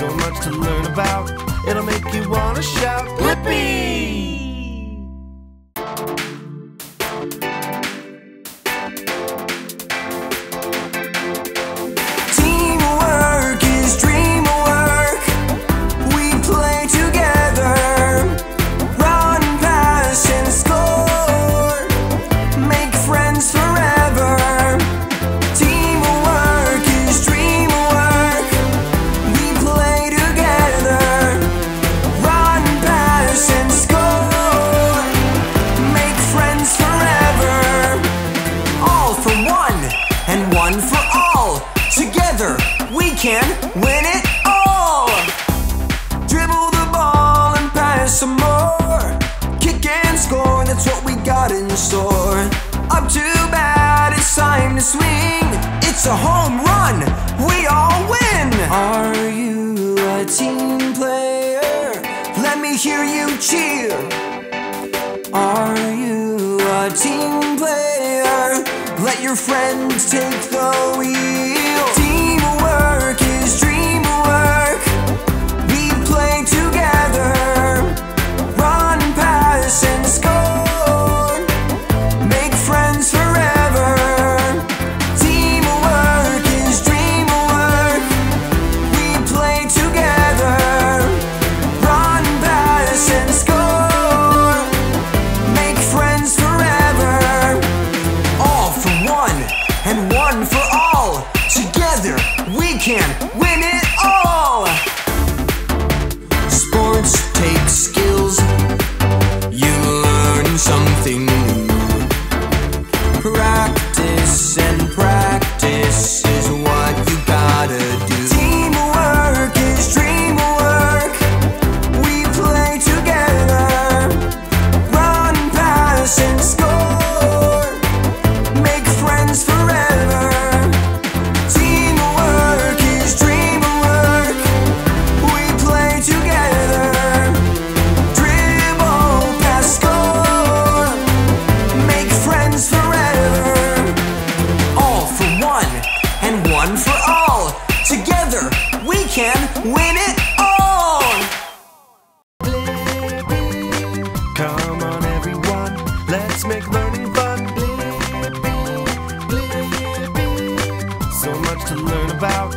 So much to learn about. It'll make you want to shout, Blippi! Can win it all. Dribble the ball and pass some more. Kick and score, that's what we got in store. Up to bat, it's time to swing. It's a home run, we all win. Are you a team player? Let me hear you cheer. Are you a team player? Let your friends take the wheel. And one for all. Together we can win it all. Sports take skills. You learn something one for all. Together we can win it all. Come on, everyone, let's make learning fun. So much to learn about,